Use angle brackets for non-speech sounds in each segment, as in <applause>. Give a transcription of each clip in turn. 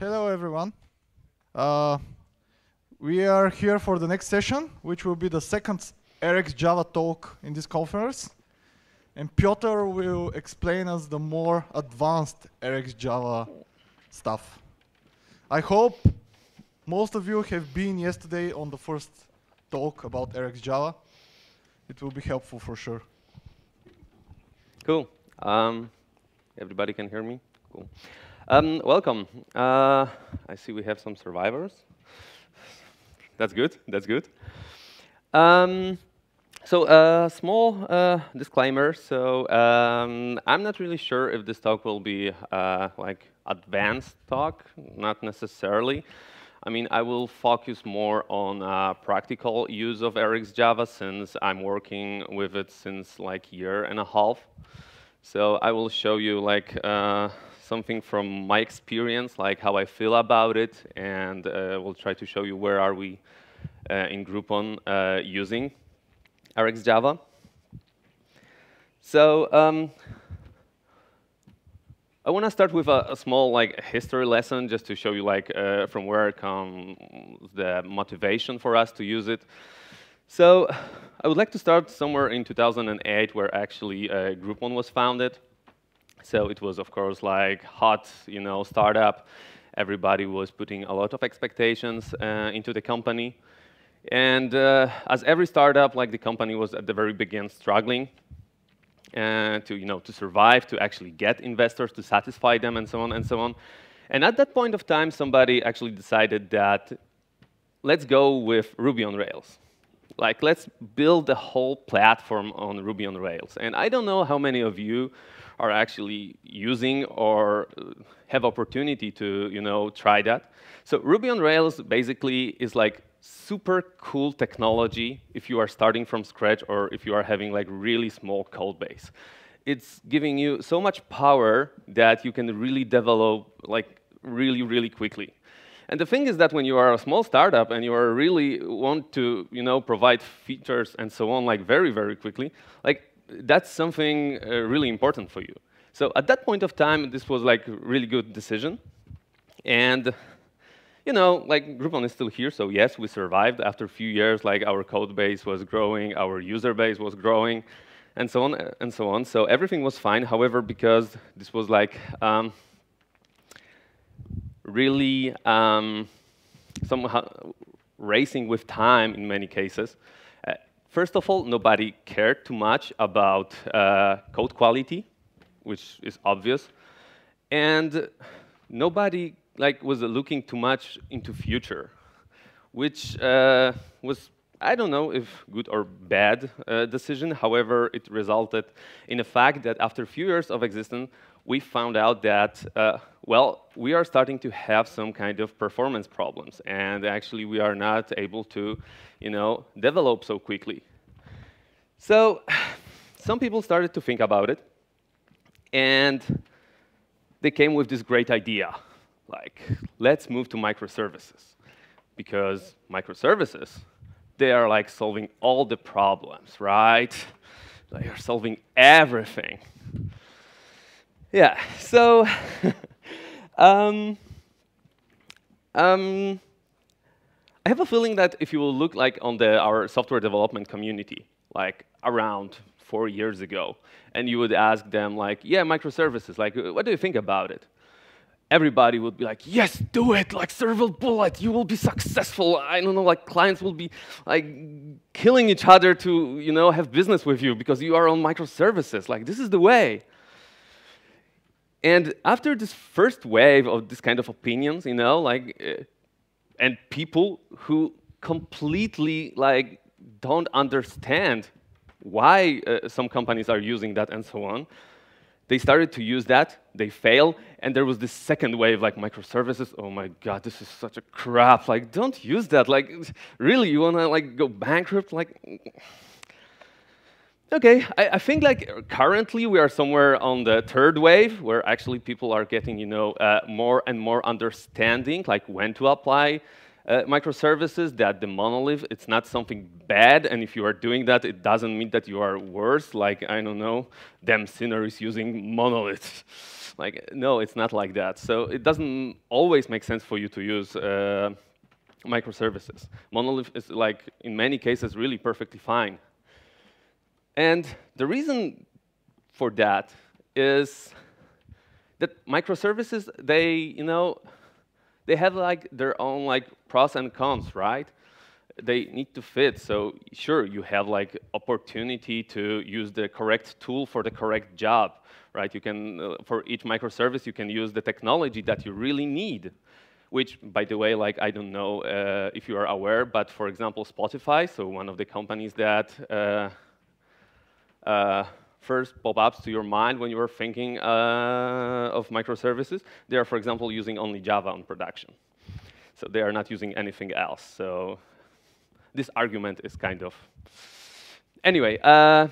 Hello, everyone. Uh, we are here for the next session, which will be the second RX Java talk in this conference. And Piotr will explain us the more advanced RX Java stuff. I hope most of you have been yesterday on the first talk about RX Java. It will be helpful for sure. Cool. Um, everybody can hear me? Cool. Um, welcome. Uh, I see we have some survivors. That's good. That's good. Um, so a uh, small uh, disclaimer. So um, I'm not really sure if this talk will be uh, like advanced talk. Not necessarily. I mean, I will focus more on uh, practical use of RxJava since I'm working with it since like year and a half. So I will show you like uh, something from my experience, like how I feel about it, and uh, we'll try to show you where are we uh, in Groupon uh, using RxJava. So um, I want to start with a, a, small like history lesson just to show you like uh, from where comes the motivation for us to use it. So I would like to start somewhere in 2008 where actually uh, Groupon was founded. So it was, of course, like hot, you know, startup. Everybody was putting a lot of expectations uh, into the company. And uh, as every startup, like the company was at the very beginning struggling uh, to, you know, to survive, to actually get investors, to satisfy them, and so on and so on. And at that point of time, somebody actually decided that let's go with Ruby on Rails. Like, let's build the whole platform on Ruby on Rails. And I don't know how many of you are actually using or uh, have opportunity to you know, try that. So Ruby on Rails basically is like super cool technology if you are starting from scratch or if you are having like really small code base. It's giving you so much power that you can really develop like really, really quickly. And the thing is that when you are a small startup and you are really want to you know, provide features and so on like very, very quickly, like that's something uh, really important for you. So at that point of time, this was like a really good decision. And you know, like Groupon is still here, so yes, we survived. After a few years, like our code base was growing, our user base was growing, and so on and so on. So everything was fine. However, because this was like um, really um, somehow racing with time in many cases, First of all, nobody cared too much about uh, code quality, which is obvious. And nobody like, was looking too much into future, which uh, was, I don't know if good or bad uh, decision. However, it resulted in the fact that after a few years of existence, we found out that, uh, well, we are starting to have some kind of performance problems. And actually, we are not able to you know, develop so quickly. So <sighs> some people started to think about it, and they came with this great idea, like, let's move to microservices. Because microservices, they are like solving all the problems, right? They are solving everything. Yeah, so <laughs> um, um, I have a feeling that if you will look like on the, our software development community, like around four years ago, and you would ask them like, yeah, microservices, like, what do you think about it? Everybody would be like, yes, do it, like server bullet, you will be successful. I don't know, like clients will be like killing each other to, you know, have business with you because you are on microservices. Like, this is the way. And after this first wave of this kind of opinions, you know, like, uh, and people who completely like don't understand why uh, some companies are using that and so on. They started to use that, they fail, and there was this second wave, like microservices. Oh my god, this is such a crap. Like, don't use that. Like, really, you wanna like go bankrupt? Like, okay, I, I, think like currently we are somewhere on the third wave, where actually people are getting, you know, uh, more and more understanding, like when to apply Uh, microservices, that the monolith, it's not something bad, and if you are doing that, it doesn't mean that you are worse, like, I don't know, them sinners using monoliths. <laughs> like, no, it's not like that. So it doesn't always make sense for you to use uh, microservices. Monolith is, like, in many cases, really perfectly fine. And the reason for that is that microservices, they, you know, they have like their own like pros and cons, right? They need to fit. So sure, you have like opportunity to use the correct tool for the correct job, right? You can, uh, for each microservice, you can use the technology that you really need which, by the way, like I don't know uh, if you are aware, but for example, Spotify, so one of the companies that uh, uh, first pop-ups to your mind when you are thinking uh, of microservices, they are, for example, using only Java on production. So they are not using anything else. So this argument is kind of... Anyway, uh,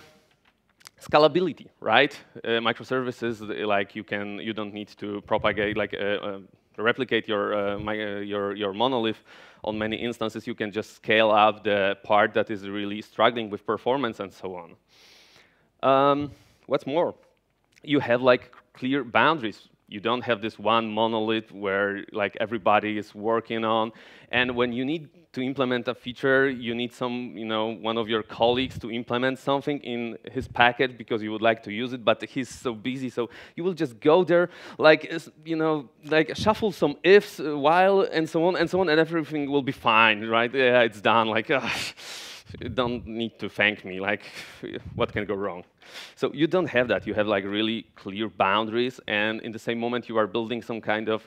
scalability, right? Uh, microservices, like you can, you don't need to propagate, like uh, uh, replicate your, uh, my, your, your monolith on many instances. You can just scale up the part that is really struggling with performance and so on. Um, what's more, you have like clear boundaries. You don't have this one monolith where like everybody is working on. And when you need to implement a feature, you need some, you know, one of your colleagues to implement something in his packet because you would like to use it, but he's so busy, so you will just go there, like, you know, like shuffle some ifs while and so on and so on, and everything will be fine, right? Yeah, it's done. Like, <laughs> uh, don't need to thank me, like, <laughs> what can go wrong? So you don't have that. You have like really clear boundaries, and in the same moment, you are building some kind of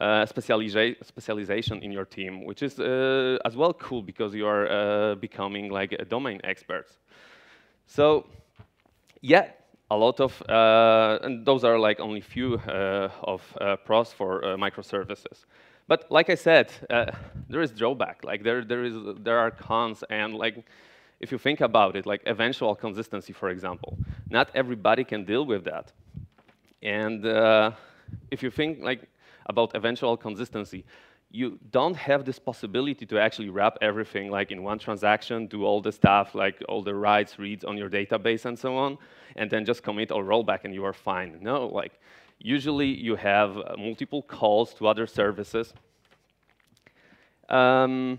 uh, specializa specialization in your team, which is uh, as well cool because you are uh, becoming like a domain experts. So, yeah, a lot of, uh, and those are like only few uh, of uh, pros for microservices. But like I said, uh, there is drawback. Like there, there is, there are cons, and like if you think about it, like eventual consistency, for example, not everybody can deal with that. And uh, if you think like about eventual consistency, you don't have this possibility to actually wrap everything like in one transaction, do all the stuff, like all the writes, reads on your database and so on, and then just commit or rollback and you are fine. No, like Usually you have uh, multiple calls to other services. Um,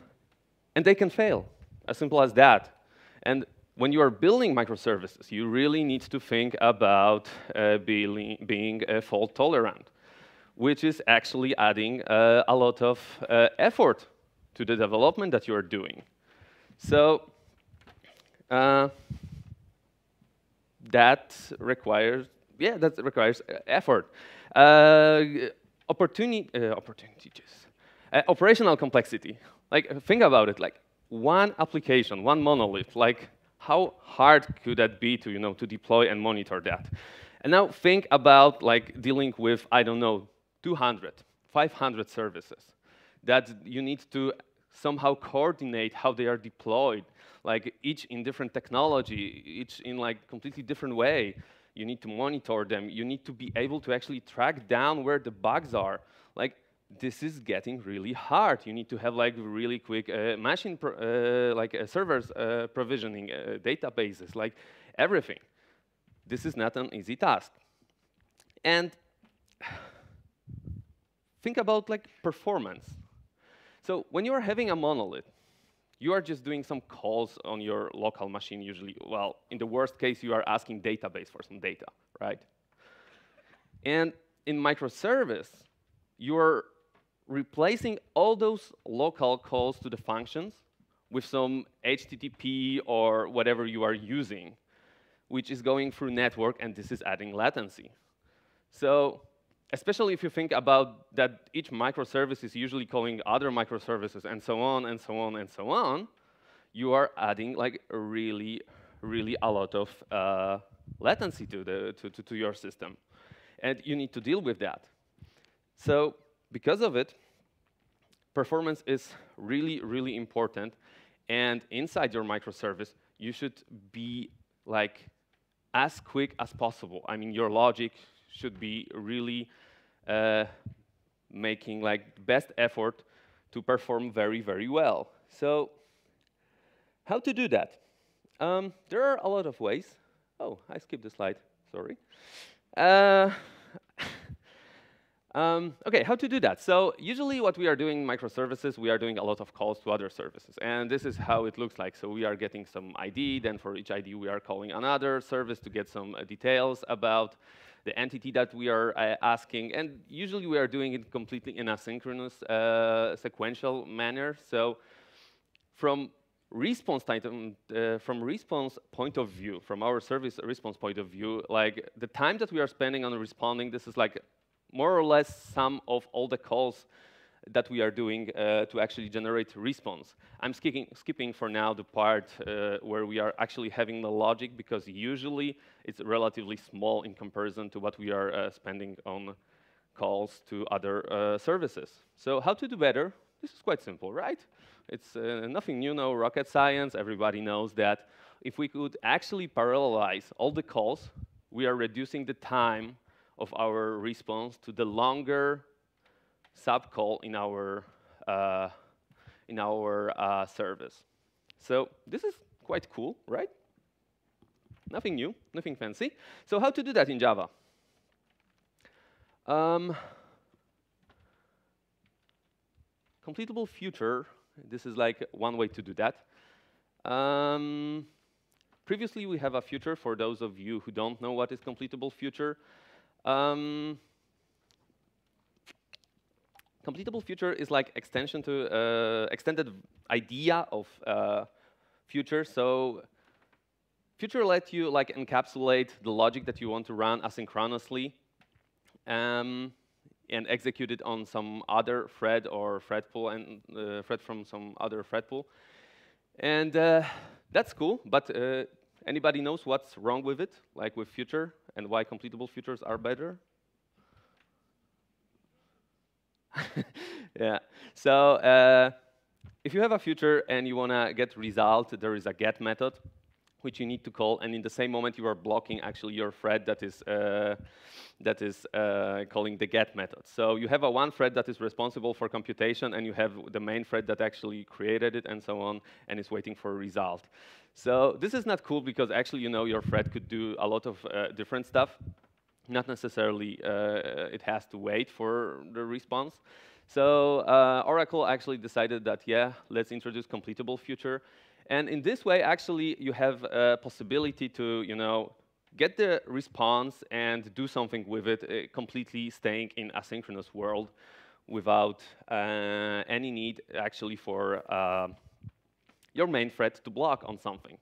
and they can fail, as simple as that. And when you are building microservices, you really need to think about uh, being, being uh, fault tolerant, which is actually adding uh, a lot of uh, effort to the development that you are doing. So uh, that requires yeah, that requires uh, effort. Uh, opportunity, uh, opportunities, operational complexity. Like, think about it. Like, one application, one monolith. Like, how hard could that be to, you know, to deploy and monitor that? And now think about like dealing with, I don't know, 200, 500 services that you need to somehow coordinate how they are deployed, like each in different technology, each in like completely different way you need to monitor them, you need to be able to actually track down where the bugs are. Like, this is getting really hard. You need to have like really quick uh, machine, uh, like uh, servers uh, provisioning, uh, databases, like everything. This is not an easy task. And <sighs> think about like performance. So when you are having a monolith, you are just doing some calls on your local machine usually. Well, in the worst case, you are asking database for some data, right? And in microservice, you're replacing all those local calls to the functions with some HTTP or whatever you are using, which is going through network, and this is adding latency. So especially if you think about that each microservice is usually calling other microservices and so on and so on and so on, you are adding like really, really a lot of uh, latency to, the, to, to, to your system. And you need to deal with that. So because of it, performance is really, really important. And inside your microservice, you should be like as quick as possible. I mean, your logic should be really uh, making like best effort to perform very, very well. So how to do that? Um, there are a lot of ways. Oh, I skipped the slide, sorry. Uh, <laughs> um, okay, how to do that? So usually what we are doing in microservices, we are doing a lot of calls to other services. And this is how it looks like. So we are getting some ID, then for each ID we are calling another service to get some uh, details about the entity that we are uh, asking. And usually we are doing it completely in a synchronous, uh, sequential manner. So from response time, uh, from response point of view, from our service response point of view, like the time that we are spending on responding, this is like more or less sum of all the calls that we are doing uh, to actually generate response. I'm skipping, skipping for now the part uh, where we are actually having the logic because usually it's relatively small in comparison to what we are uh, spending on calls to other uh, services. So how to do better? This is quite simple, right? It's uh, nothing new, no rocket science. Everybody knows that if we could actually parallelize all the calls, we are reducing the time of our response to the longer subcall in our, uh, in our uh, service. So this is quite cool, right? Nothing new, nothing fancy. So how to do that in Java? Um, completable future, this is like one way to do that. Um, previously, we have a future for those of you who don't know what is completable future. Um, completable future is like extension to uh, extended idea of uh, future. So future let you like encapsulate the logic that you want to run asynchronously um, and execute it on some other thread or thread pool and uh, thread from some other thread pool. And uh, that's cool, but uh, anybody knows what's wrong with it, like with future? and why completable futures are better? <laughs> yeah. So uh, if you have a future and you want to get result, there is a get method which you need to call, and in the same moment you are blocking actually your thread that is uh, that is uh, calling the get method. So you have a one thread that is responsible for computation, and you have the main thread that actually created it, and so on, and is waiting for a result. So this is not cool because actually you know your thread could do a lot of uh, different stuff. Not necessarily uh, it has to wait for the response. So uh, Oracle actually decided that yeah, let's introduce completable future. And in this way, actually, you have a possibility to, you know, get the response and do something with it, uh, completely staying in asynchronous world without uh, any need actually for uh, your main thread to block on something.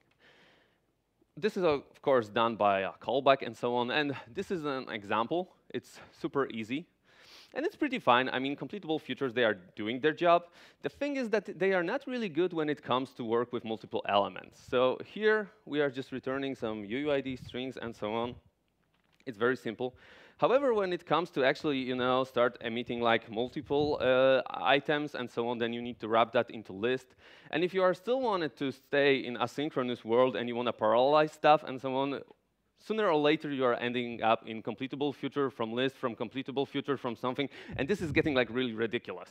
This is, of course, done by a callback and so on. And this is an example. It's super easy. And it's pretty fine. I mean, completable futures, they are doing their job. The thing is that they are not really good when it comes to work with multiple elements. So here, we are just returning some UUID strings and so on. It's very simple. However, when it comes to actually, you know, start emitting like multiple uh, items and so on, then you need to wrap that into list. And if you are still wanted to stay in asynchronous world and you want to parallelize stuff and so on, sooner or later you are ending up in completable future from list, from completable future from something, and this is getting like really ridiculous.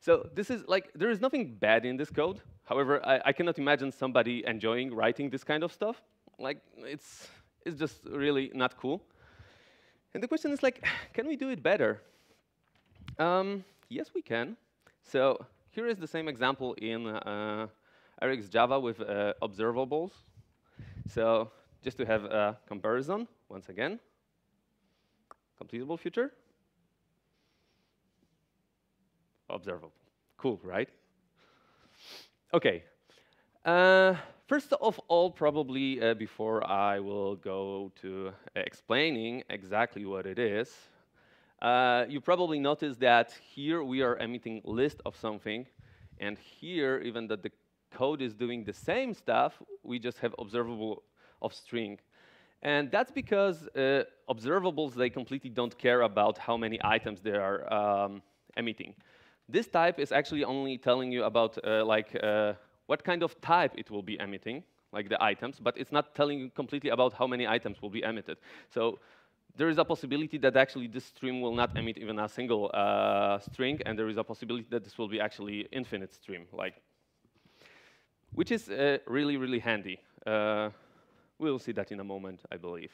So this is like, there is nothing bad in this code. However, I, I cannot imagine somebody enjoying writing this kind of stuff. Like, it's, it's just really not cool. And the question is like, <sighs> can we do it better? Um, yes, we can. So here is the same example in uh, Java with uh, observables. So just to have a comparison, once again, completable future, observable. Cool, right? OK. Uh, first of all, probably uh, before I will go to explaining exactly what it is, uh, you probably noticed that here we are emitting list of something, and here, even that the code is doing the same stuff, we just have observable of string. And that's because uh, observables, they completely don't care about how many items they are um, emitting. This type is actually only telling you about uh, like uh, what kind of type it will be emitting, like the items, but it's not telling you completely about how many items will be emitted. So there is a possibility that actually this stream will not emit even a single uh, string, and there is a possibility that this will be actually infinite stream, like, which is uh, really, really handy. Uh, we'll see that in a moment, I believe.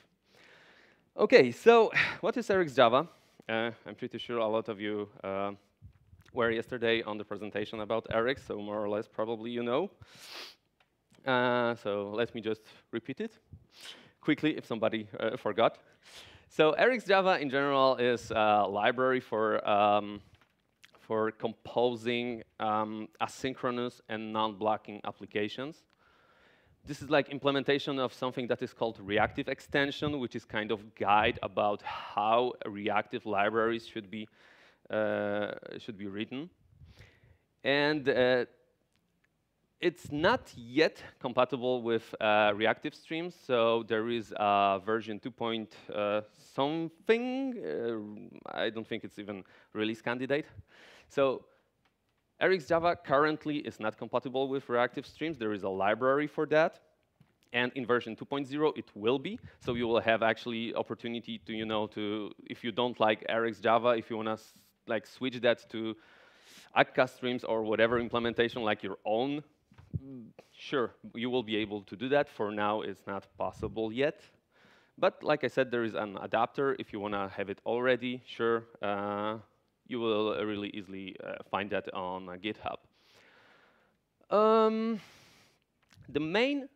OK, so <sighs> what is RxJava? Uh, I'm pretty sure a lot of you uh, were yesterday on the presentation about Rx, so more or less probably you know. Uh, so let me just repeat it quickly if somebody uh, forgot. So RxJava in general is a library for, um, for composing um, asynchronous and non-blocking applications. This is like implementation of something that is called reactive extension, which is kind of guide about how reactive libraries should be, should be written. And uh, it's not yet compatible with uh, reactive streams, so there is a version 2. Point, uh, something. Uh, I don't think it's even release candidate. So RxJava currently is not compatible with reactive streams. There is a library for that. And in version 2.0, it will be. So you will have actually opportunity to, you know, to if you don't like RxJava, if you want to like switch that to Akka streams or whatever implementation, like your own sure, you will be able to do that. For now, it's not possible yet. But like I said, there is an adapter. If you want to have it already, sure, uh, you will really easily uh, find that on uh, GitHub. Um, the main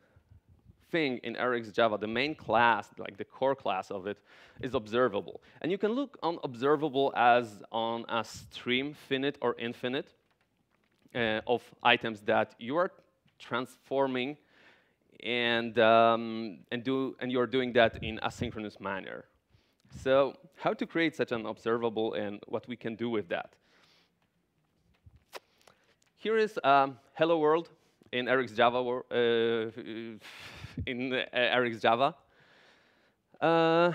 thing in RxJava, the main class, like the core class of it, is observable. And you can look on observable as on a stream, finite or infinite, uh, of items that you are transforming and, um, and, do, and you're doing that in asynchronous manner. So how to create such an observable and what we can do with that. Here is um, Hello World in RxJava, uh, in uh, Java, Uh,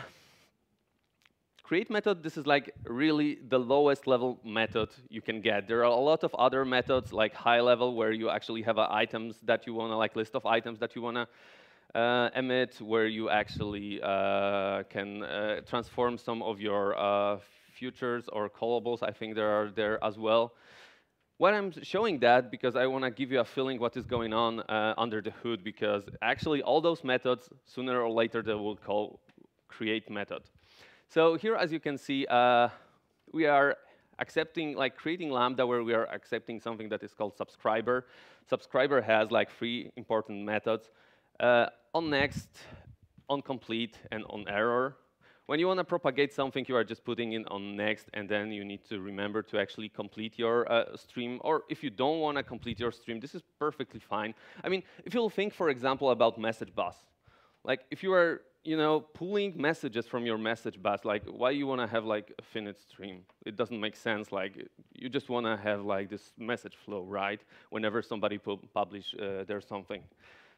create method, this is like really the lowest level method you can get. There are a lot of other methods like high level where you actually have uh, items that you want to, like list of items that you want to uh, emit, where you actually uh, can uh, transform some of your uh, futures or callables. I think there are there as well. Why I'm showing that because I want to give you a feeling what is going on uh, under the hood because actually all those methods, sooner or later, they will call create method. So here, as you can see, uh, we are accepting, like creating Lambda where we are accepting something that is called subscriber. Subscriber has like three important methods, uh, on next, on complete, and on error. When you want to propagate something, you are just putting in on next, and then you need to remember to actually complete your uh, stream. Or if you don't want to complete your stream, this is perfectly fine. I mean, if you'll think, for example, about message bus. Like, if you are you know, pulling messages from your message bus, like why you want to have like a finite stream? It doesn't make sense. Like you just want to have like this message flow, right? Whenever somebody pu publish uh, there's something.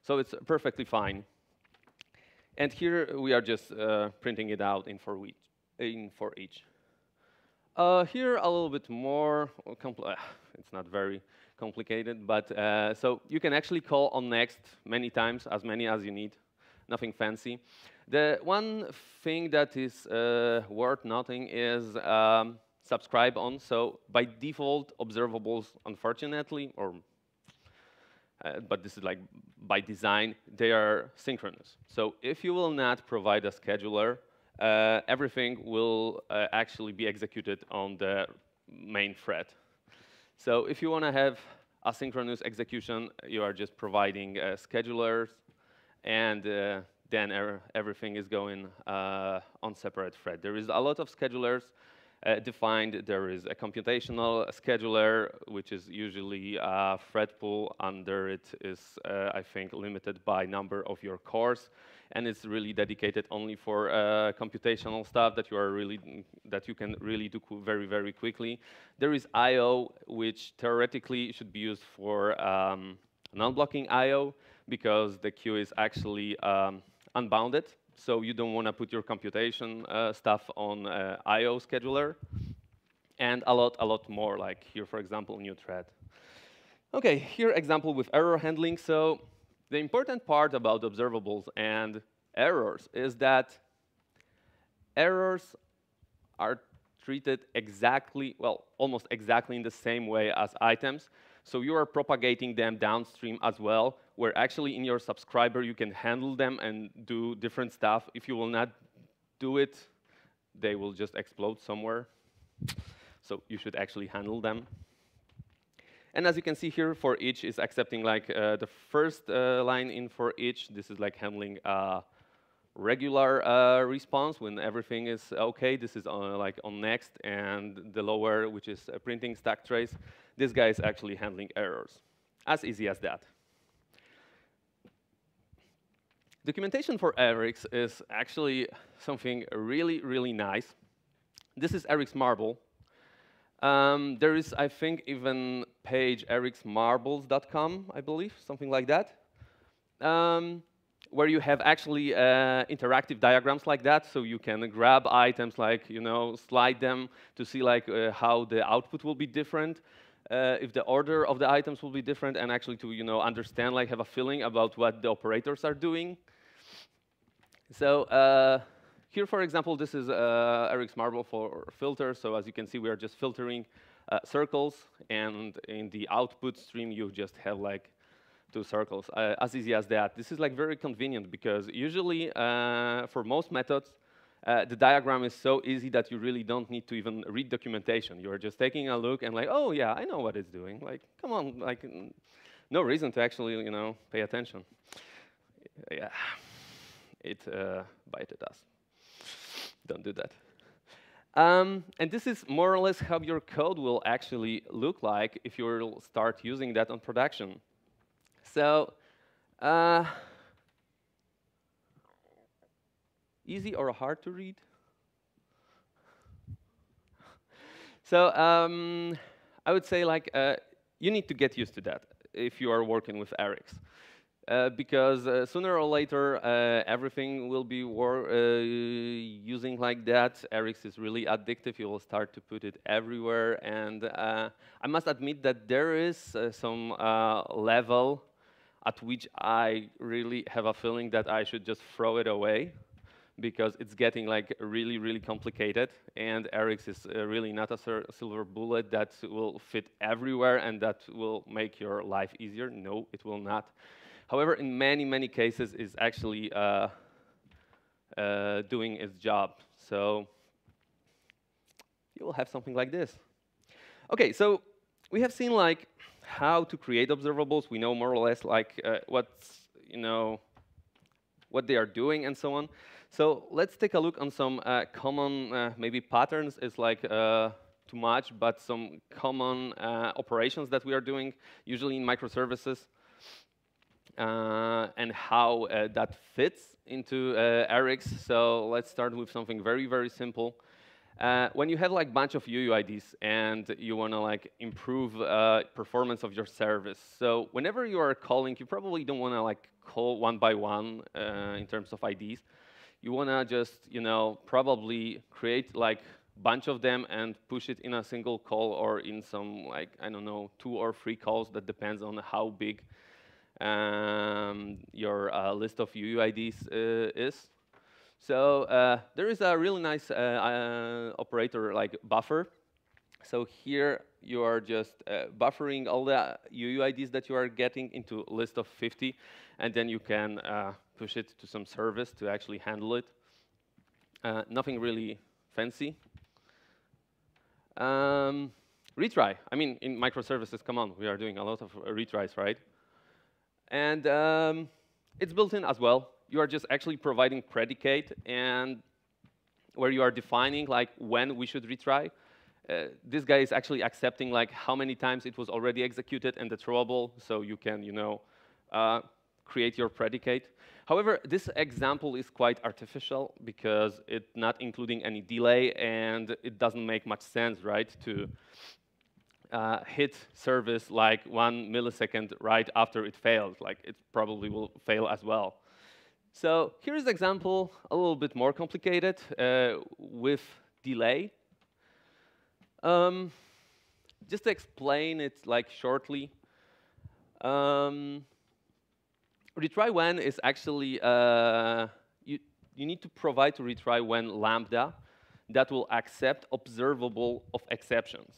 So it's perfectly fine. And here we are just uh, printing it out in for each. In for each. Uh, here a little bit more, it's not very complicated, but uh, so you can actually call on next many times, as many as you need nothing fancy. The one thing that is uh, worth noting is um, subscribe on. So by default, observables, unfortunately, or uh, but this is like by design, they are synchronous. So if you will not provide a scheduler, uh, everything will uh, actually be executed on the main thread. So if you want to have asynchronous execution, you are just providing uh, schedulers and uh, then er everything is going uh, on separate thread. There is a lot of schedulers defined. There is a computational scheduler, which is usually a thread pool. Under it is, uh, I think, limited by number of your cores, and it's really dedicated only for uh, computational stuff that you are really that you can really do very very quickly. There is I/O, which theoretically should be used for um, non-blocking I/O because the queue is actually um, unbounded. So you don't want to put your computation uh, stuff on uh, I/O scheduler, and a lot, a lot more. Like here, for example, new thread. Okay, here example with error handling. So the important part about observables and errors is that errors are treated exactly, well, almost exactly in the same way as items. So you are propagating them downstream as well, where actually in your subscriber you can handle them and do different stuff. If you will not do it, they will just explode somewhere. So you should actually handle them. And as you can see here, for each is accepting like uh, the first uh, line in for each. This is like handling uh, regular uh, response when everything is okay. This is on, like on next, and the lower, which is printing stack trace, this guy is actually handling errors. As easy as that. Documentation for Rx is actually something really, really nice. This is Rx Marble. Um, there is, I think, even page rxmarbles.com, I believe, something like that. Um, where you have actually uh, interactive diagrams like that, so you can grab items like, you know, slide them to see like uh, how the output will be different, uh, if the order of the items will be different, and actually to, you know, understand, like have a feeling about what the operators are doing. So uh, here, for example, this is uh, Rx Marble for filter. So as you can see, we are just filtering uh, circles, and in the output stream, you just have like two circles, uh, as easy as that. This is like very convenient because usually uh, for most methods, uh, the diagram is so easy that you really don't need to even read documentation. You're just taking a look and like, oh yeah, I know what it's doing. Like, come on, like, no reason to actually, you know, pay attention. Yeah, it uh, bited us. Don't do that. Um, and this is more or less how your code will actually look like if you start using that on production. So, uh, easy or hard to read? <laughs> so um, I would say like uh, you need to get used to that if you are working with Rx. Uh, because uh, sooner or later uh, everything will be uh, using like that. Rx is really addictive. You will start to put it everywhere, and uh, I must admit that there is uh, some level at which I really have a feeling that I should just throw it away because it's getting like really, really complicated. And Rx is uh, really not a silver bullet that will fit everywhere and that will make your life easier. No, it will not. However, in many, many cases, it's actually uh, uh, doing its job. So you will have something like this. OK, so we have seen like how to create observables. We know more or less like uh, what's you know what they are doing and so on. So let's take a look on some uh, common uh, maybe patterns. It's like uh, too much, but some common uh, operations that we are doing usually in microservices. Uh, and how that fits into Rx. So let's start with something very, very simple. Uh, when you have like a bunch of UUIDs and you want to like improve uh, performance of your service, so whenever you are calling, you probably don't want to like call one by one uh, in terms of IDs. You want to just you know probably create like bunch of them and push it in a single call or in some like I don't know two or three calls. That depends on how big um, your uh, list of UUIDs uh, is. So uh, there is a really nice uh, uh, operator like buffer. So here you are just uh, buffering all the UUIDs that you are getting into a list of 50, and then you can uh, push it to some service to actually handle it. Nothing really fancy. Um, retry. I mean, in microservices, come on, we are doing a lot of retries, right? And um, it's built in as well you are just actually providing predicate and where you are defining like when we should retry. Uh, this guy is actually accepting like how many times it was already executed and the throwable, so you can you know uh, create your predicate. However, this example is quite artificial because it's not including any delay and it doesn't make much sense, right, to uh, hit service like one millisecond right after it failed. Like it probably will fail as well. So here's an example a little bit more complicated uh, with delay. Um, just to explain it like shortly, um, retry when is actually uh, you, you need to provide to retry when lambda that will accept observable of exceptions.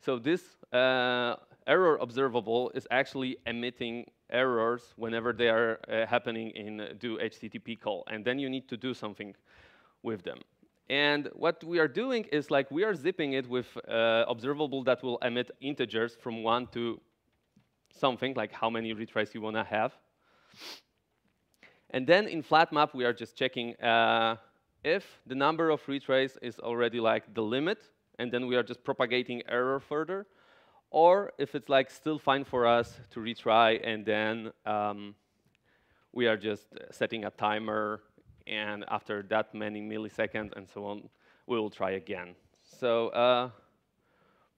So this uh, error observable is actually emitting errors whenever they are uh, happening in do HTTP call. And then you need to do something with them. And what we are doing is like we are zipping it with uh, observable that will emit integers from one to something, like how many retries you want to have. And then in flat map, we are just checking uh, if the number of retries is already like the limit, and then we are just propagating error further, or if it's like still fine for us to retry, and then um, we are just setting a timer, and after that many milliseconds and so on, we will try again. So uh,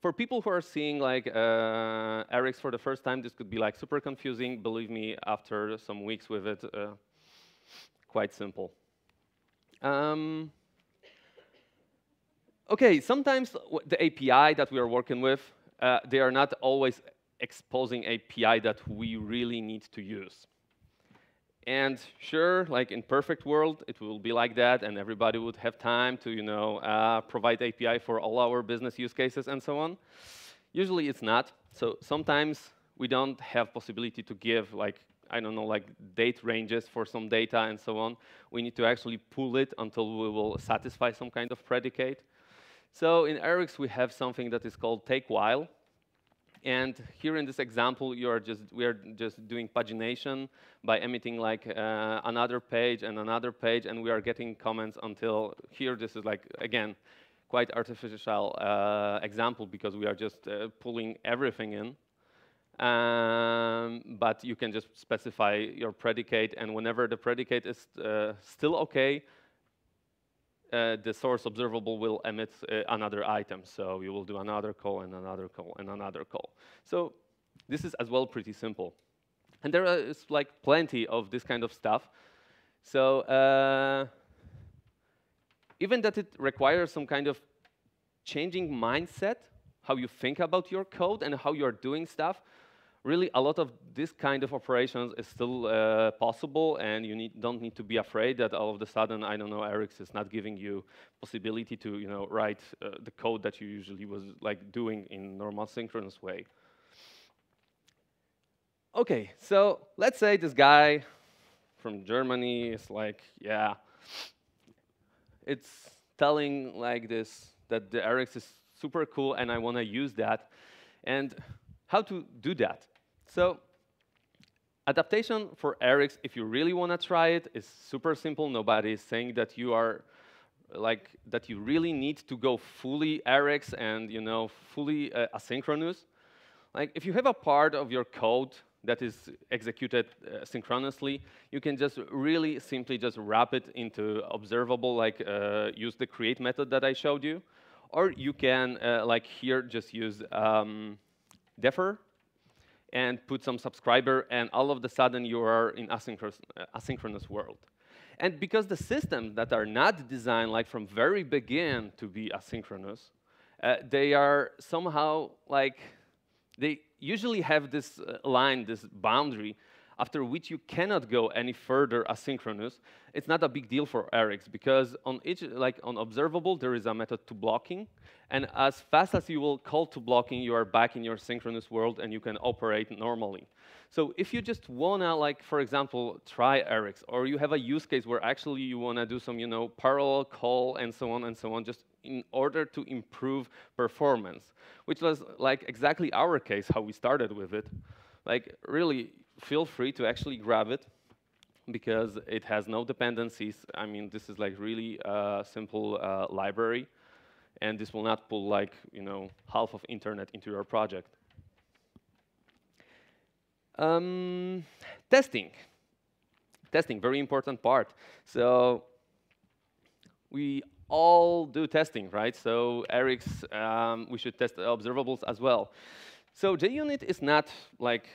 for people who are seeing like uh, RX for the first time, this could be like super confusing. Believe me, after some weeks with it, uh, quite simple. Um, okay, sometimes the API that we are working with, uh, they are not always exposing API that we really need to use. And sure, like in perfect world, it will be like that, and everybody would have time to, you know, uh, provide API for all our business use cases and so on. Usually, it's not. So sometimes we don't have possibility to give like I don't know, like date ranges for some data and so on. We need to actually pull it until we will satisfy some kind of predicate. So in Rx, we have something that is called take while. And here in this example, you are just, we are just doing pagination by emitting like uh, another page and another page, and we are getting comments until here. This is like, again, quite artificial uh, example because we are just uh, pulling everything in. Um, but you can just specify your predicate, and whenever the predicate is uh, still OK, uh, the source observable will emit uh, another item. So you will do another call and another call and another call. So this is as well pretty simple. And there is like plenty of this kind of stuff. So uh, even that it requires some kind of changing mindset, how you think about your code and how you're doing stuff, really a lot of this kind of operations is still uh, possible, and you need, don't need to be afraid that all of a sudden, I don't know, Rx is not giving you possibility to you know write uh, the code that you usually was like doing in normal synchronous way. Okay, so let's say this guy from Germany is like, yeah, it's telling like this that the Rx is super cool and I want to use that. And how to do that? So adaptation for Rx, if you really want to try it, is super simple. Nobody is saying that you are like that you really need to go fully Rx and you know fully uh, asynchronous. Like if you have a part of your code that is executed uh, synchronously, you can just really simply just wrap it into observable, like uh, use the create method that I showed you, or you can uh, like here just use um, defer and put some subscriber, and all of a sudden you are in asynchronous, uh, asynchronous world. And because the systems that are not designed like from very begin to be asynchronous, uh, they are somehow like, they usually have this uh, line, this boundary after which you cannot go any further asynchronous, it's not a big deal for Rx because on each, like on observable, there is a method to blocking. And as fast as you will call to blocking, you are back in your synchronous world and you can operate normally. So if you just wanna, like, for example, try Rx, or you have a use case where actually you wanna do some, you know, parallel call and so on and so on, just in order to improve performance, which was like exactly our case, how we started with it. Like really, feel free to actually grab it because it has no dependencies. I mean, this is like really a simple uh, library, and this will not pull like you know half of internet into your project. Um, testing, testing, very important part. So we all do testing, right? So Rx, um, we should test observables as well. So JUnit is not like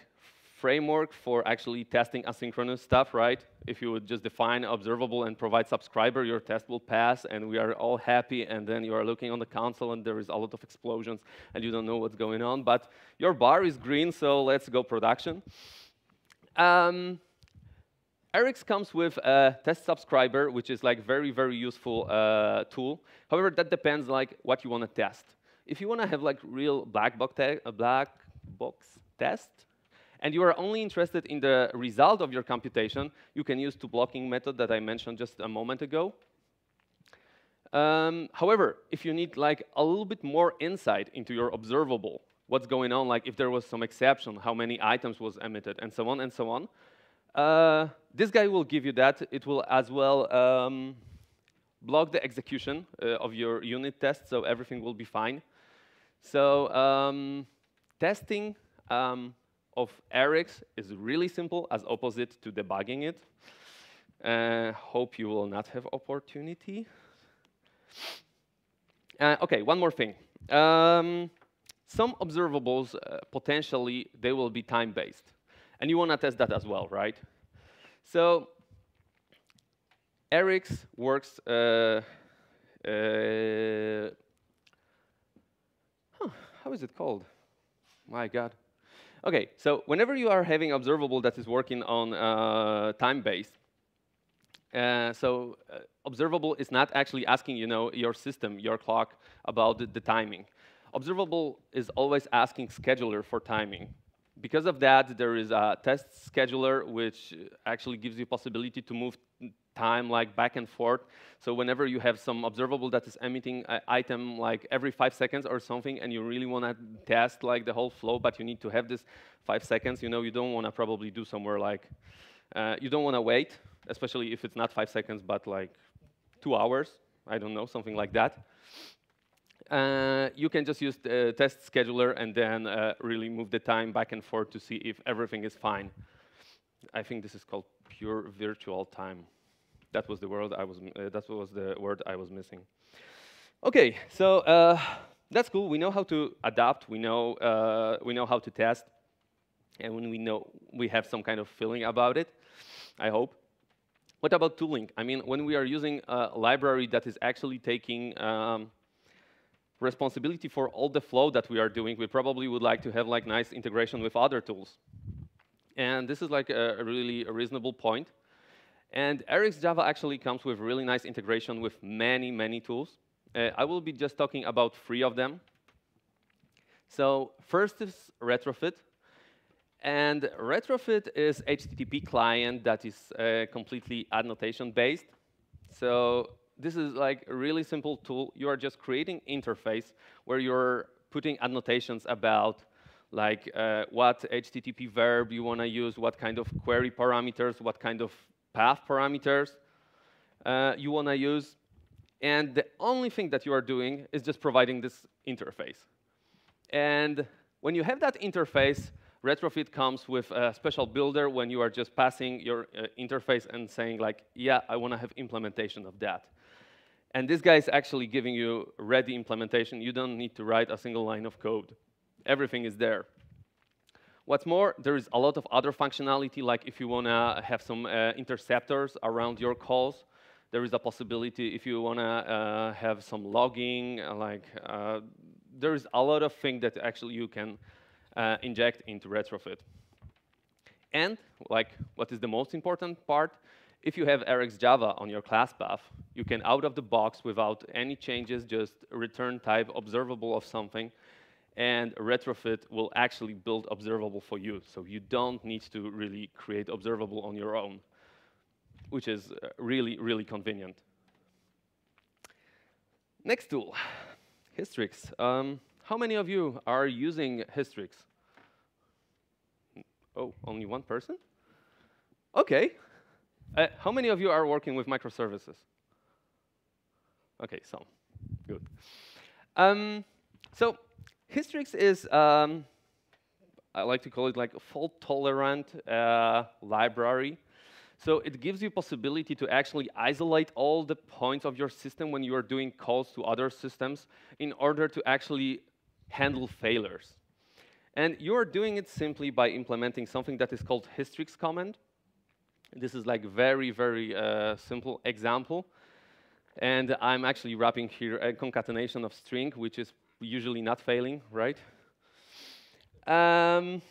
framework for actually testing asynchronous stuff, right? If you would just define observable and provide subscriber, your test will pass, and we are all happy, and then you are looking on the console, and there is a lot of explosions, and you don't know what's going on. But your bar is green, so let's go production. Um, Rx comes with a test subscriber, which is like very, very useful uh, tool. However, that depends like what you want to test. If you want to have like real black box, a black box test, and you are only interested in the result of your computation, you can use toBlocking method that I mentioned just a moment ago. Um, however, if you need like a little bit more insight into your observable, what's going on, like if there was some exception, how many items was emitted, and so on and so on, uh, this guy will give you that. It will as well um, block the execution uh, of your unit test, so everything will be fine. So um, testing um, of Rx is really simple as opposite to debugging it. Uh, hope you will not have opportunity. Uh, okay, one more thing. Um, some observables, uh, potentially, they will be time-based. And you want to test that as well, right? So Rx works uh, uh, huh, how is it called? My God. OK, so whenever you are having observable that is working on uh, time-based, uh, so uh, observable is not actually asking you know, your system, your clock, about the, the, timing. Observable is always asking scheduler for timing. Because of that, there is a test scheduler, which actually gives you possibility to move time like back and forth. So whenever you have some observable that is emitting an item like every five seconds or something, and you really want to test like the whole flow, but you need to have this five seconds, you know, you don't want to probably do somewhere like, uh, you don't want to wait, especially if it's not five seconds, but like two hours, I don't know, something like that. Uh, you can just use the test scheduler and then uh, really move the time back and forth to see if everything is fine. I think this is called pure virtual time. That was the word I was. Uh, that was the word I was missing. Okay, so uh, that's cool. We know how to adapt. We know uh, we know how to test, and when we know we have some kind of feeling about it. I hope. What about tooling? I mean, when we are using a library that is actually taking um, responsibility for all the flow that we are doing, we probably would like to have like nice integration with other tools. And this is like a, really a reasonable point. And RxJava actually comes with really nice integration with many, many tools. Uh, I will be just talking about three of them. So first is Retrofit. And Retrofit is HTTP client that is uh, completely annotation based. So this is like a really simple tool. You are just creating interface where you're putting annotations about like uh, what HTTP verb you want to use, what kind of query parameters, what kind of path parameters uh, you want to use. And the only thing that you are doing is just providing this interface. And when you have that interface, Retrofit comes with a special builder when you are just passing your uh, interface and saying, like, yeah, I want to have implementation of that. And this guy is actually giving you ready implementation. You don't need to write a single line of code. Everything is there. What's more, there is a lot of other functionality, like if you want to have some uh, interceptors around your calls, there is a possibility if you want to uh, have some logging, uh, like uh, there is a lot of things that actually you can uh, inject into retrofit. And like what is the most important part, if you have RxJava on your class path, you can out of the box without any changes just return type observable of something and retrofit will actually build observable for you. So you don't need to really create observable on your own, which is uh, really, really convenient. Next tool, Hystrix. Um, how many of you are using Hystrix? Oh, only one person? OK, uh, how many of you are working with microservices? OK, some. Good. Um, so Hystrix is, um, I like to call it like a fault-tolerant uh, library. So it gives you possibility to actually isolate all the points of your system when you are doing calls to other systems in order to actually handle failures. And you are doing it simply by implementing something that is called Hystrix command. This is like very, very uh, simple example. And I'm actually wrapping here a concatenation of string, which is usually not failing, right? Um,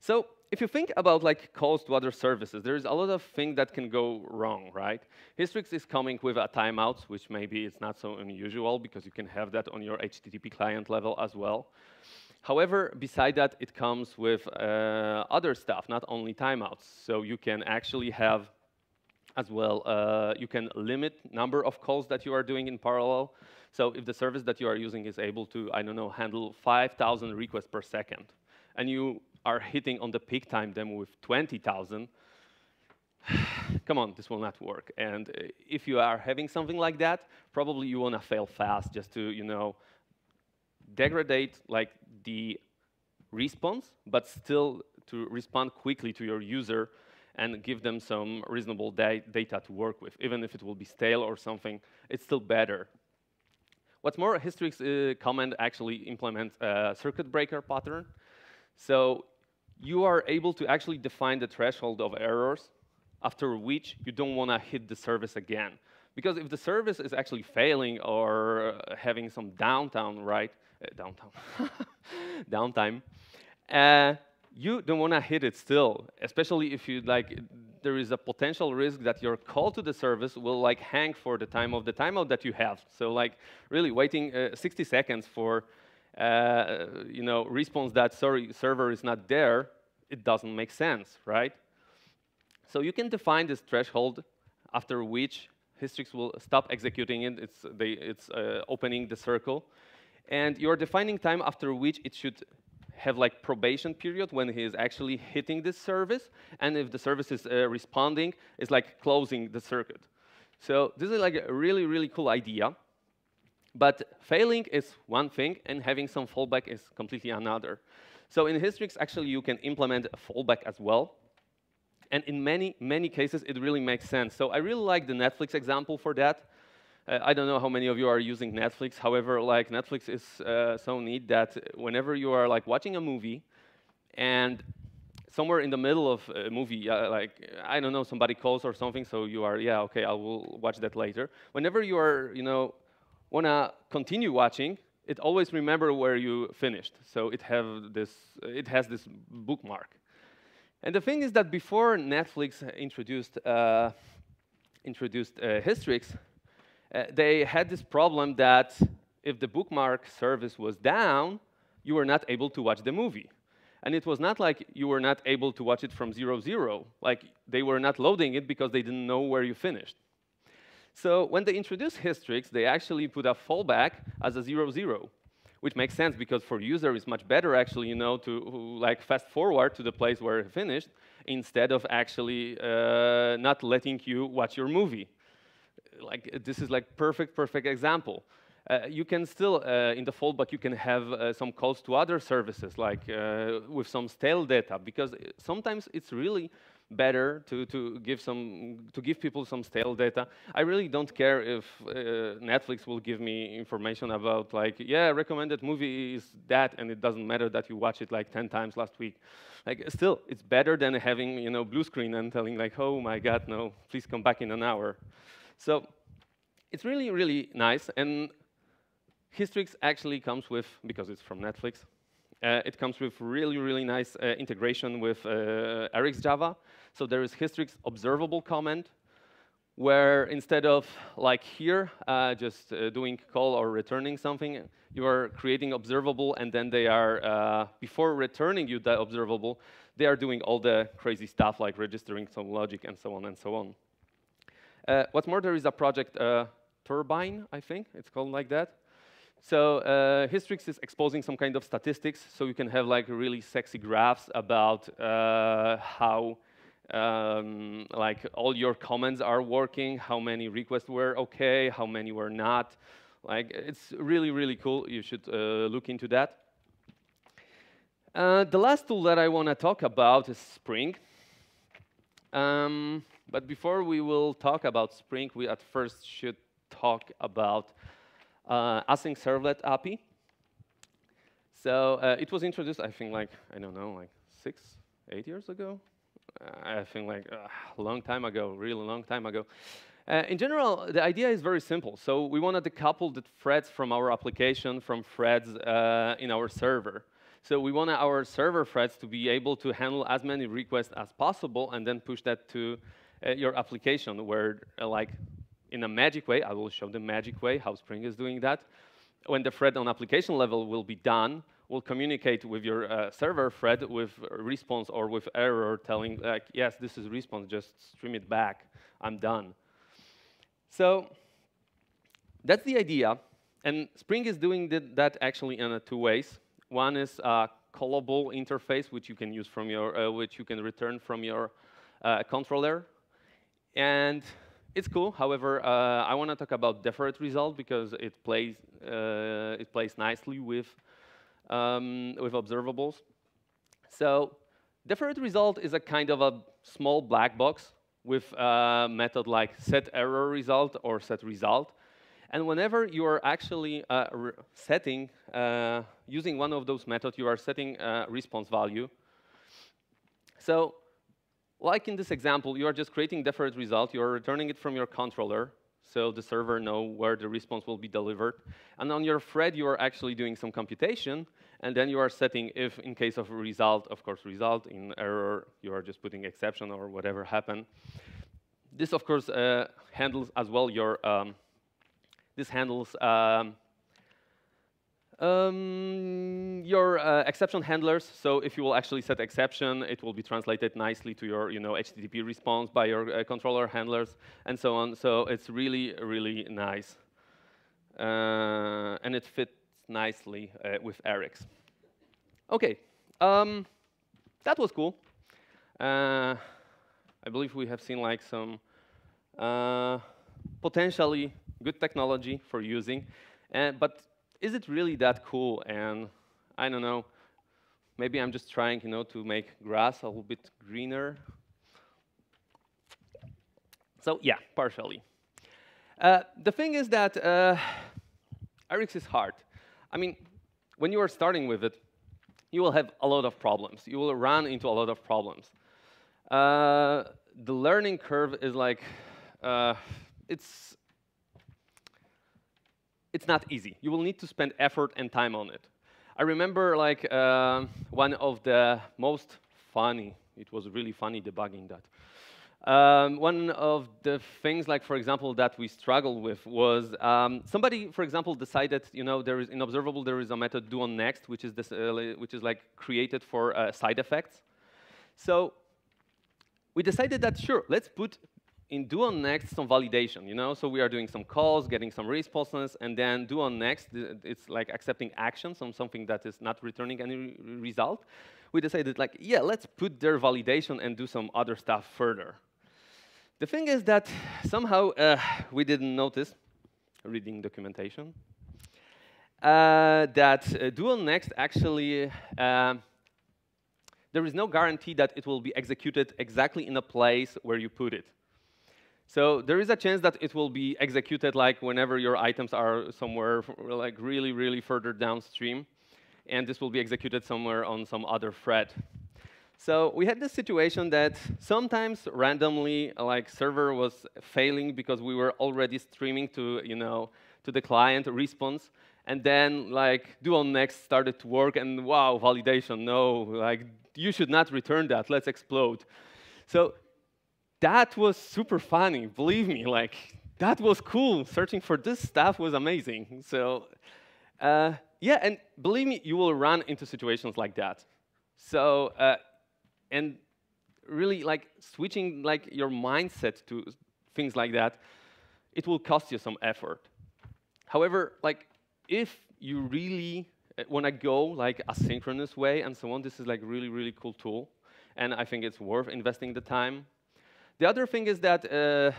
so if you think about like calls to other services, there's a lot of things that can go wrong, right? Hystrix is coming with a timeout, which maybe it's not so unusual because you can have that on your HTTP client level as well. However, beside that, it comes with uh, other stuff, not only timeouts. So you can actually have as well, uh, you can limit number of calls that you are doing in parallel. So if the service that you are using is able to, I don't know, handle 5,000 requests per second, and you are hitting on the peak time them with 20,000, <sighs> come on, this will not work. And uh, if you are having something like that, probably you want to fail fast just to, you know, degrade like the response, but still to respond quickly to your user and give them some reasonable da data to work with. Even if it will be stale or something, it's still better. What's more, Hystrix uh, command actually implements a circuit breaker pattern. So you are able to actually define the threshold of errors after which you don't want to hit the service again. Because if the service is actually failing or uh, having some downtime, right, uh, downtime, <laughs> downtime, uh, you don't want to hit it still, especially if you like. There is a potential risk that your call to the service will like hang for the time of the timeout that you have. So like really waiting uh, 60 seconds for uh, you know response that sorry server is not there, it doesn't make sense, right? So you can define this threshold after which Hystrix will stop executing it. It's, they, it's uh, opening the circle. And you're defining time after which it should have like probation period when he is actually hitting this service. And if the service is uh, responding, it's like closing the circuit. So this is like a really, really cool idea. But failing is one thing, and having some fallback is completely another. So in Hystrix, actually, you can implement a fallback as well. And in many, many cases, it really makes sense. So I really like the Netflix example for that. Uh, I don't know how many of you are using Netflix. However, like Netflix is uh, so neat that whenever you are like watching a movie and somewhere in the middle of a movie, uh, like I don't know, somebody calls or something, so you are yeah okay, I will watch that later. Whenever you are you know wanna continue watching, it always remember where you finished. So it have this it has this bookmark. And the thing is that before Netflix introduced, uh, introduced uh, Hystrix, uh, they had this problem that if the bookmark service was down, you were not able to watch the movie. And it was not like you were not able to watch it from zero, zero. Like they were not loading it because they didn't know where you finished. So when they introduced Hystrix, they actually put a fallback as a zero, zero which makes sense because for user it's much better actually, you know, to like fast forward to the place where it finished instead of actually uh, not letting you watch your movie. Like this is like perfect, perfect example. Uh, you can still, uh, in the fallback, you can have uh, some calls to other services, like uh, with some stale data, because sometimes it's really better to, to give some to give people some stale data. I really don't care if uh, Netflix will give me information about like yeah recommended movie is that and it doesn't matter that you watch it like 10 times last week. Like still it's better than having you know blue screen and telling like oh my god no please come back in an hour. So it's really really nice and Hystrix actually comes with because it's from Netflix uh, it comes with really, really nice uh, integration with uh, Java. So there is Hystrix observable command, where instead of like here, uh, just uh, doing call or returning something, you are creating observable, and then they are, uh, before returning you the observable, they are doing all the crazy stuff like registering some logic and so on and so on. What's more, there is a project Turbine, I think it's called like that, so uh, Hystrix is exposing some kind of statistics, so you can have like really sexy graphs about uh, how um, like all your commands are working, how many requests were okay, how many were not. Like it's really really cool. You should uh, look into that. Uh, the last tool that I want to talk about is Spring. Um, but before we will talk about Spring, we at first should talk about uh, async servlet API. So uh, it was introduced, I think, like, I don't know, like six, eight years ago? Uh, I think like a uh, long time ago, really long time ago. Uh, in general, the idea is very simple. So we want to decouple the threads from our application from threads uh, in our server. So we want our server threads to be able to handle as many requests as possible and then push that to your application where, uh, like, in a magic way, I will show the magic way how Spring is doing that. When the thread on application level will be done, we'll communicate with your uh, server thread with response or with error telling, like, yes, this is response, just stream it back, I'm done. So that's the idea. And Spring is doing that actually in two ways. One is a callable interface, which you can use from your, uh, which you can return from your uh, controller. And it's cool. However, uh, I want to talk about deferred result because it plays uh, it plays nicely with um, with observables. So deferred result is a kind of a small black box with a method like set error result or set result. And whenever you are actually uh, setting, uh, using one of those methods, you are setting a response value. So like in this example, you are just creating deferred result. You are returning it from your controller, so the server know where the response will be delivered. And on your thread, you are actually doing some computation, and then you are setting if, in case of result, of course, result. In error, you are just putting exception or whatever happened. This, of course, uh, handles as well your, um, this handles um, um, your uh, exception handlers, so if you will actually set exception, it will be translated nicely to your you know, HTTP response by your uh, controller handlers and so on. So it's really, really nice. Uh, and it fits nicely uh, with Rx. OK, um, that was cool. Uh, I believe we have seen like some uh, potentially good technology for using. but is it really that cool? And I don't know, maybe I'm just trying, you know, to make grass a little bit greener. So yeah, partially. Uh, the thing is that uh, Rx is hard. I mean, when you are starting with it, you will have a lot of problems. You will run into a lot of problems. Uh, the learning curve is like, uh, it's it's not easy. You will need to spend effort and time on it. I remember like uh, one of the most funny, it was really funny debugging that. Um, one of the things, like for example, that we struggled with was um, somebody, for example, decided, you know, there is in observable there is a method do on next, which is this, uh, which is like created for uh, side effects. So we decided that sure, let's put in do on next some validation, you know? So we are doing some calls, getting some responses, and then do on next, it's like accepting actions on something that is not returning any re result. We decided like, yeah, let's put their validation and do some other stuff further. The thing is that somehow uh, we didn't notice, reading documentation, uh, that uh, do on next actually uh, there is no guarantee that it will be executed exactly in a place where you put it. So there is a chance that it will be executed like whenever your items are somewhere like really, really further downstream. And this will be executed somewhere on some other thread. So we had this situation that sometimes randomly, like server was failing because we were already streaming to, you know, to the client response. And then like on next started to work and wow, validation, no, like you should not return that, let's explode. So that was super funny, believe me. Like, that was cool. Searching for this stuff was amazing. So, uh, yeah, and believe me, you will run into situations like that. So, uh, and really, like, switching like your mindset to things like that, it will cost you some effort. However, like, if you really uh, want to go like asynchronous way and so on, this is like really, really cool tool. And I think it's worth investing the time the other thing is that uh,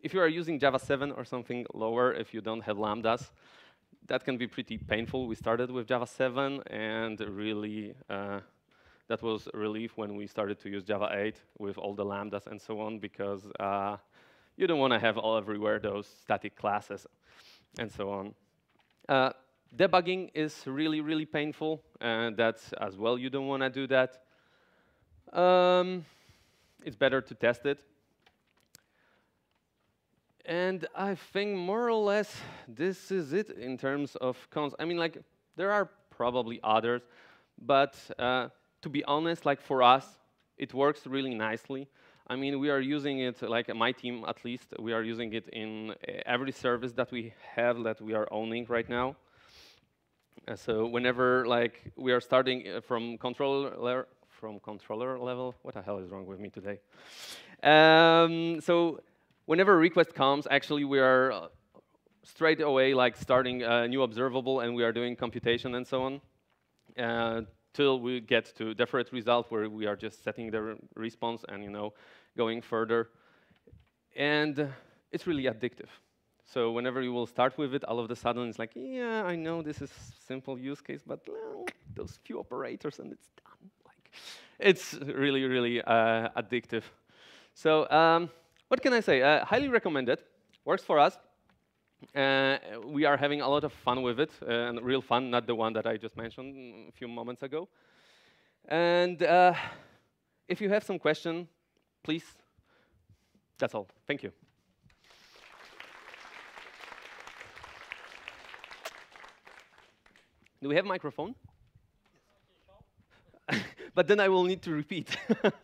if you are using Java 7 or something lower, if you don't have lambdas, that can be pretty painful. We started with Java 7, and really, uh, that was relief when we started to use Java 8 with all the lambdas and so on, because uh, you don't want to have all everywhere those static classes and so on. Uh, debugging is really, really painful, and that's as well, you don't want to do that. Um, it's better to test it. And I think more or less this is it in terms of cons. I mean, like, there are probably others, But uh, to be honest, like for us, it works really nicely. I mean, we are using it, like my team at least, we are using it in every service that we have that we are owning right now. Uh, so whenever like we are starting uh, from controller from controller level, what the hell is wrong with me today? Um, so whenever a request comes, actually we are uh, straight away like starting a new observable and we are doing computation and so on. Uh, till we get to deferred result where we are just setting the response and you know going further. And it's really addictive. So whenever you will start with it, all of a sudden it's like, yeah, I know this is simple use case, but those few operators and it's done. Like, it's really, really uh, addictive. So um, what can I say? Uh, highly recommended. Works for us. Uh, we are having a lot of fun with it, uh, and real fun, not the one that I just mentioned a few moments ago. And uh, if you have some question, please. That's all. Thank you. Do we have a microphone? <laughs> but then I will need to repeat. <laughs>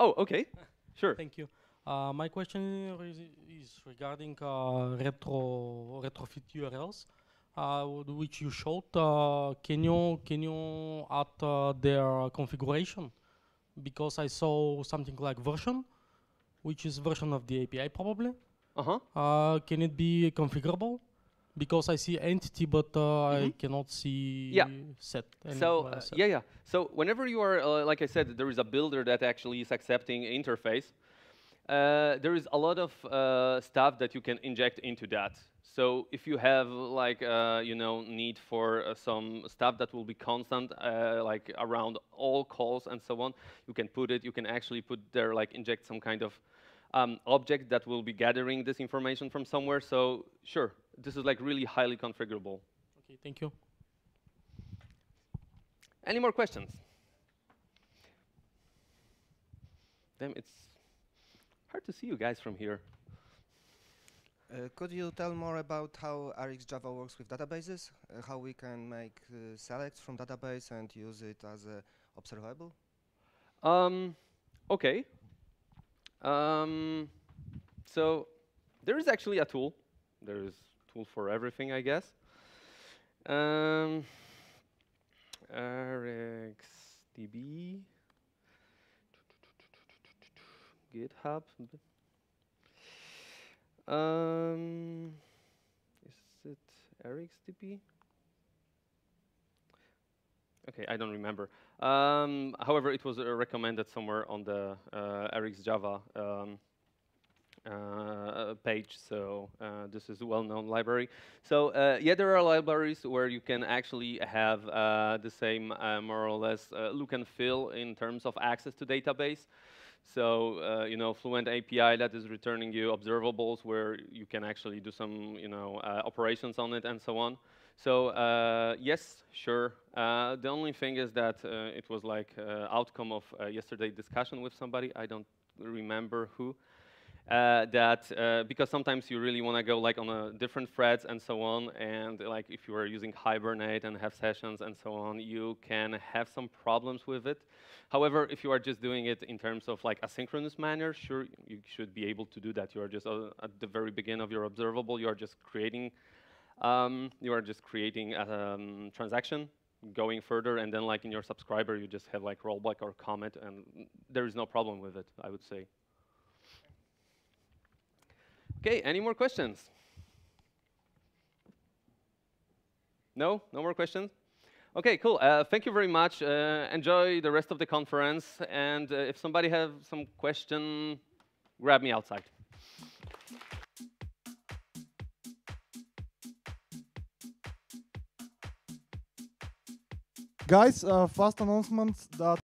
oh, okay. Sure. Thank you. Uh, my question is, is regarding uh, retro retrofit URLs, uh, which you showed. Uh, can you can you add uh, their configuration? Because I saw something like version, which is version of the API probably. Uh-huh. can it be configurable? Because I see entity, but mm -hmm. I mm-hmm. cannot see yeah. set. So yeah, yeah. So whenever you are, like I said, there is a builder that actually is accepting interface. Uh, there is a lot of uh, stuff that you can inject into that. So if you have like uh, you know need for uh, some stuff that will be constant, uh, like around all calls and so on, you can put it. You can actually put there like inject some kind of um, object that will be gathering this information from somewhere. So sure, this is like really highly configurable. Okay, thank you. Any more questions? Damn, it's Hard to see you guys from here. Uh, could you tell more about how RxJava works with databases? Uh, how we can make uh, selects from database and use it as a observable? Um, okay. Um, so there is actually a tool. There is a tool for everything, I guess. Um, RxDB. GitHub. Um, is it RxDB? Okay, I don't remember. Um, however, it was uh, recommended somewhere on the uh, Java um, uh, page, so uh, this is a well-known library. So uh, yeah, there are libraries where you can actually have uh, the same, more or less, look and feel in terms of access to database. So, uh, you know, Fluent API that is returning you observables where you can actually do some, you know, uh, operations on it and so on. So, uh, yes, sure. Uh, the only thing is that uh, it was like uh, outcome of yesterday discussion with somebody. I don't remember who uh, that uh, because sometimes you really want to go like on a different threads and so on, and like if you are using Hibernate and have sessions and so on, you can have some problems with it. However, if you are just doing it in terms of like asynchronous manner, sure, you should be able to do that. You are just uh, at the very beginning of your observable, you are just creating, um, you are just creating a um, transaction going further, and then like in your subscriber, you just have like rollback or comment, and there is no problem with it, I would say. Okay, any more questions? No? No more questions? Okay, cool. Uh, thank you very much. Uh, enjoy the rest of the conference. And uh, if somebody has some question, grab me outside. Guys, uh, fast announcement that